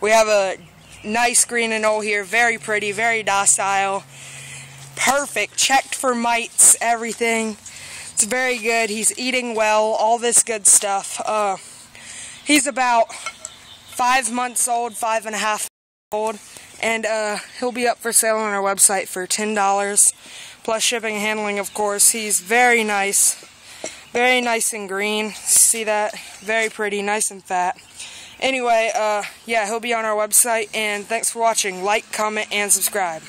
We have a nice green anole here, very pretty, very docile, perfect, checked for mites, everything. It's very good. He's eating well, all this good stuff. Uh, he's about five months old, five and a half old, and uh, he'll be up for sale on our website for $10 plus shipping and handling, of course. He's very nice, very nice and green. See that? Very pretty, nice and fat. Anyway, uh, yeah, he'll be on our website, and thanks for watching. Like, comment, and subscribe.